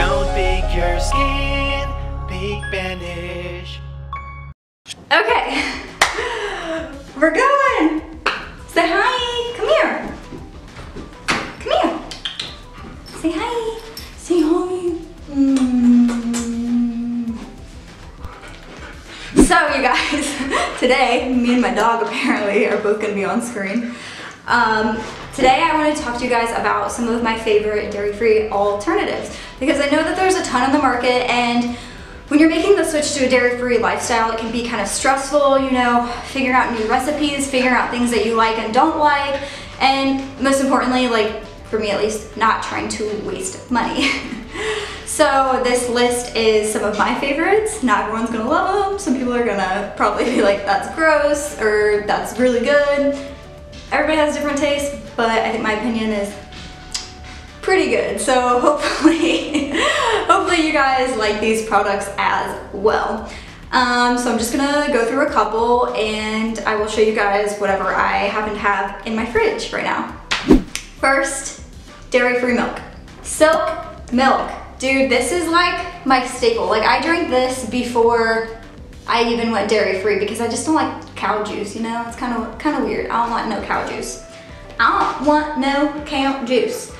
Don't your skin big banish. Okay, we're going. Say hi. Come here. Come here. Say hi. Say hi. Mm. So you guys, today, me and my dog apparently are both gonna be on screen. Um, today I want to talk to you guys about some of my favorite dairy-free alternatives because I know that there's a ton on the market and when you're making the switch to a dairy-free lifestyle, it can be kind of stressful, you know, figuring out new recipes, figuring out things that you like and don't like, and most importantly, like, for me at least, not trying to waste money. so this list is some of my favorites. Not everyone's gonna love them. Some people are gonna probably be like, that's gross, or that's really good. Everybody has different tastes, but I think my opinion is pretty good. So hopefully, hopefully you guys like these products as well. Um, so I'm just gonna go through a couple and I will show you guys whatever I happen to have in my fridge right now. First, dairy-free milk. Silk milk. Dude, this is like my staple. Like I drink this before I even went dairy-free because I just don't like cow juice, you know? It's kind of kind of weird. I don't want no cow juice. I don't want no cow juice.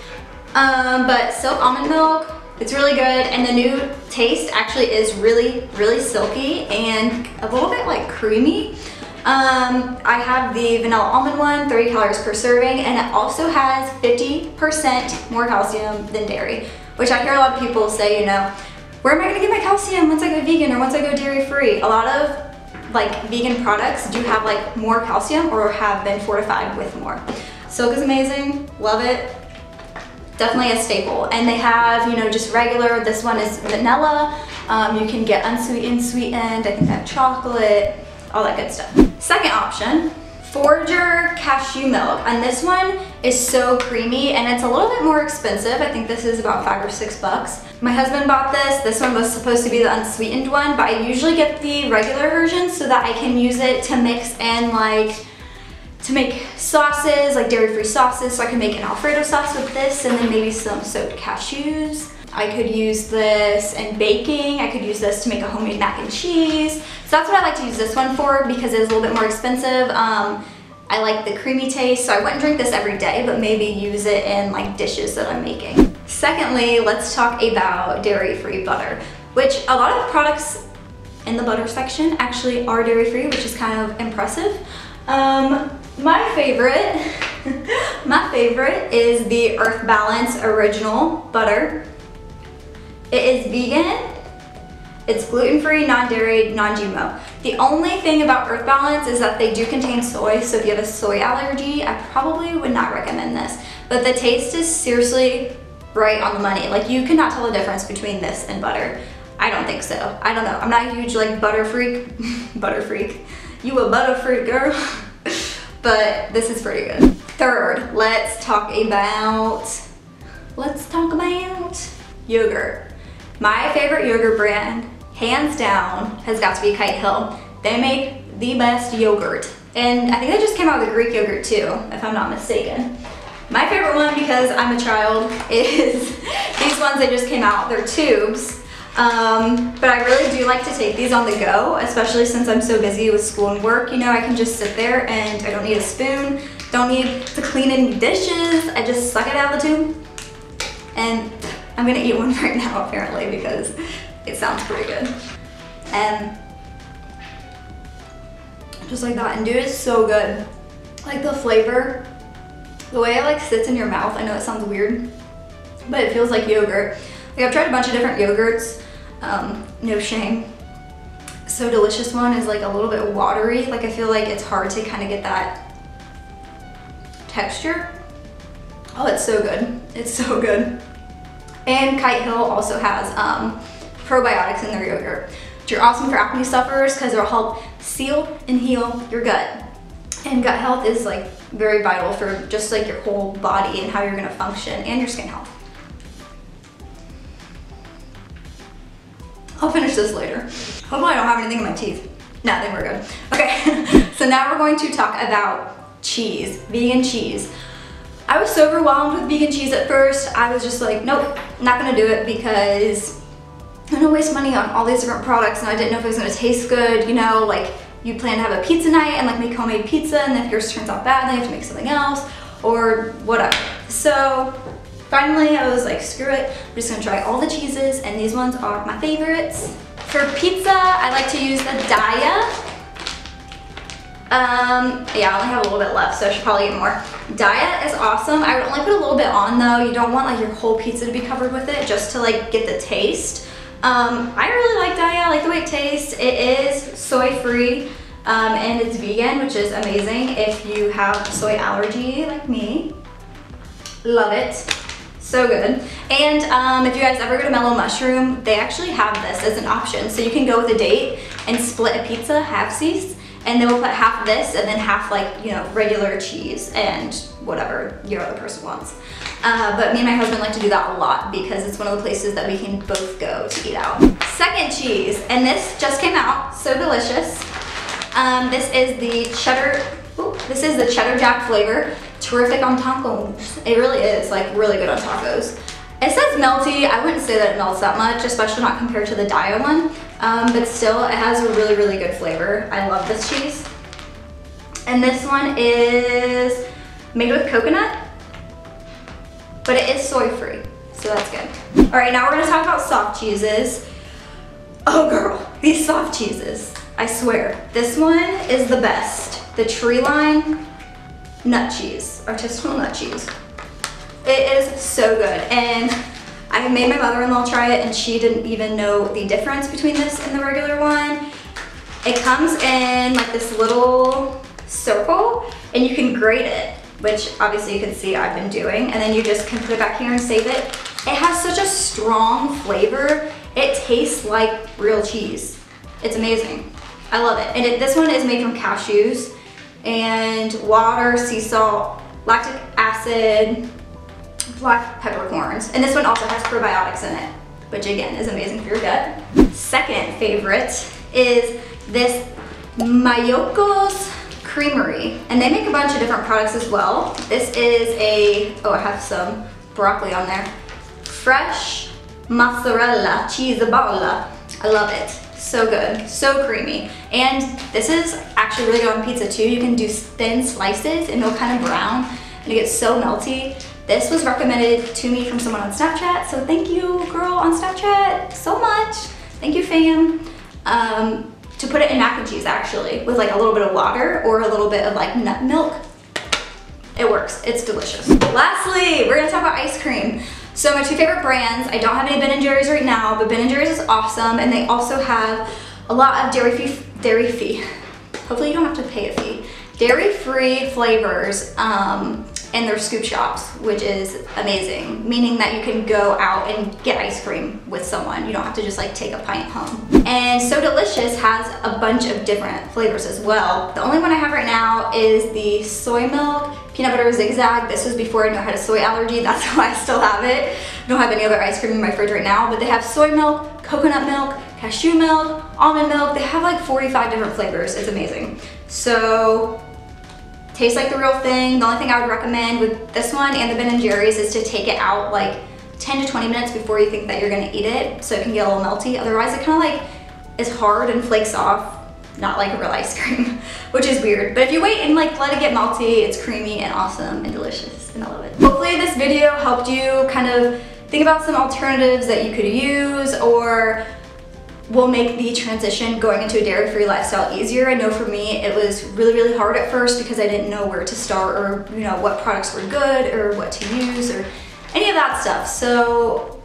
Um, but silk almond milk, it's really good. And the new taste actually is really, really silky and a little bit like creamy. Um, I have the vanilla almond one, 30 calories per serving, and it also has 50% more calcium than dairy, which I hear a lot of people say, you know, where am I gonna get my calcium once I go vegan or once I go dairy free? A lot of like vegan products do have like more calcium or have been fortified with more. Silk is amazing, love it, definitely a staple. And they have, you know, just regular, this one is vanilla. Um, you can get unsweetened, sweetened, I think they have chocolate, all that good stuff. Second option, Forager cashew milk. And this one is so creamy and it's a little bit more expensive. I think this is about five or six bucks. My husband bought this. This one was supposed to be the unsweetened one, but I usually get the regular version so that I can use it to mix in like to make sauces, like dairy-free sauces, so I can make an Alfredo sauce with this and then maybe some soaked cashews. I could use this in baking. I could use this to make a homemade mac and cheese. So that's what I like to use this one for because it is a little bit more expensive. Um, I like the creamy taste, so I wouldn't drink this every day, but maybe use it in like dishes that I'm making. Secondly, let's talk about dairy-free butter, which a lot of products in the butter section actually are dairy-free, which is kind of impressive. Um, my favorite, my favorite is the Earth Balance Original Butter. It is vegan, it's gluten-free, non-dairy, non-GMO. The only thing about Earth Balance is that they do contain soy, so if you have a soy allergy, I probably would not recommend this. But the taste is seriously right on the money. Like you cannot tell the difference between this and butter. I don't think so. I don't know. I'm not a huge like butter freak. butter freak. You a butter freak girl. but this is pretty good. Third, let's talk about, let's talk about yogurt. My favorite yogurt brand, hands down, has got to be Kite Hill. They make the best yogurt. And I think they just came out with a Greek yogurt too, if I'm not mistaken. My favorite one, because I'm a child, is these ones that just came out. They're tubes. Um, but I really do like to take these on the go, especially since I'm so busy with school and work. You know, I can just sit there and I don't need a spoon, don't need to clean any dishes. I just suck it out of the tube. And I'm gonna eat one right now apparently because it sounds pretty good. And just like that, and dude, it's so good. Like the flavor, the way it like sits in your mouth, I know it sounds weird, but it feels like yogurt. Like I've tried a bunch of different yogurts, um, no shame. So Delicious one is like a little bit watery. Like I feel like it's hard to kind of get that texture. Oh, it's so good. It's so good. And Kite Hill also has um, probiotics in their yogurt, which are awesome for acne sufferers because they'll help seal and heal your gut. And gut health is like very vital for just like your whole body and how you're gonna function and your skin health. I'll finish this later. Hopefully I don't have anything in my teeth. No, we're good. Okay, so now we're going to talk about cheese, vegan cheese. I was so overwhelmed with vegan cheese at first. I was just like, nope, not gonna do it because I'm gonna waste money on all these different products and I didn't know if it was gonna taste good, you know, like you plan to have a pizza night and like make homemade pizza and if yours turns out bad then you have to make something else or whatever. So finally I was like, screw it, I'm just gonna try all the cheeses and these ones are my favorites. For pizza, I like to use the Daiya um, yeah, I only have a little bit left, so I should probably get more. Daiya is awesome. I would only put a little bit on though. You don't want like your whole pizza to be covered with it just to like get the taste. Um, I really like Daiya, I like the way it tastes. It is soy free um, and it's vegan, which is amazing if you have soy allergy like me. Love it. So good. And um, if you guys ever go to Mellow Mushroom, they actually have this as an option. So you can go with a date and split a pizza half-seas and then we'll put half of this and then half like, you know, regular cheese and whatever your other person wants. Uh, but me and my husband like to do that a lot because it's one of the places that we can both go to eat out. Second cheese, and this just came out, so delicious. Um, this is the cheddar, ooh, this is the cheddar jack flavor. Terrific on tacos. It really is, like really good on tacos. It says melty. I wouldn't say that it melts that much, especially not compared to the Daiya one. Um, but still, it has a really, really good flavor. I love this cheese. And this one is made with coconut, but it is soy free, so that's good. All right, now we're gonna talk about soft cheeses. Oh girl, these soft cheeses, I swear. This one is the best. The Treeline nut cheese, artisanal nut cheese. It is so good. And I made my mother-in-law try it and she didn't even know the difference between this and the regular one. It comes in like this little circle and you can grate it, which obviously you can see I've been doing. And then you just can put it back here and save it. It has such a strong flavor. It tastes like real cheese. It's amazing. I love it. And it, this one is made from cashews and water, sea salt, lactic acid, black peppercorns. And this one also has probiotics in it, which again is amazing for your gut. Second favorite is this Miyoko's Creamery. And they make a bunch of different products as well. This is a, oh I have some broccoli on there. Fresh mozzarella cheese balla. I love it. So good, so creamy. And this is actually really good on pizza too. You can do thin slices and it'll kind of brown and it gets so melty. This was recommended to me from someone on Snapchat, so thank you, girl on Snapchat, so much. Thank you, fam. Um, to put it in mac and cheese, actually, with like a little bit of water or a little bit of like nut milk. It works, it's delicious. Lastly, we're gonna talk about ice cream. So my two favorite brands, I don't have any Ben & Jerry's right now, but Ben & Jerry's is awesome, and they also have a lot of dairy-free, dairy fee. Hopefully you don't have to pay a fee. Dairy-free flavors um, in their scoop shops, which is amazing, meaning that you can go out and get ice cream with someone. You don't have to just like take a pint home. And So Delicious has a bunch of different flavors as well. The only one I have right now is the soy milk peanut butter zigzag. This was before I knew I had a soy allergy. That's why I still have it. Don't have any other ice cream in my fridge right now, but they have soy milk, coconut milk, cashew milk, almond milk. They have like 45 different flavors. It's amazing. So tastes like the real thing. The only thing I would recommend with this one and the Ben & Jerry's is to take it out like 10 to 20 minutes before you think that you're gonna eat it so it can get a little melty. Otherwise it kind of like is hard and flakes off, not like a real ice cream, which is weird. But if you wait and like let it get melty, it's creamy and awesome and delicious and I love it. Hopefully this video helped you kind of think about some alternatives that you could use or will make the transition going into a dairy-free lifestyle easier. I know for me it was really, really hard at first because I didn't know where to start or you know what products were good or what to use or any of that stuff. So,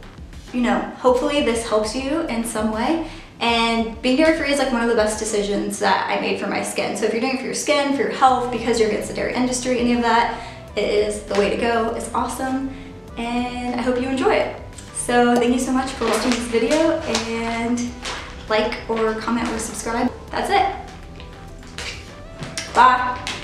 you know, hopefully this helps you in some way. And being dairy-free is like one of the best decisions that I made for my skin. So if you're doing it for your skin, for your health, because you're against the dairy industry, any of that, it is the way to go. It's awesome. And I hope you enjoy it. So thank you so much for watching this video and like or comment or subscribe. That's it. Bye.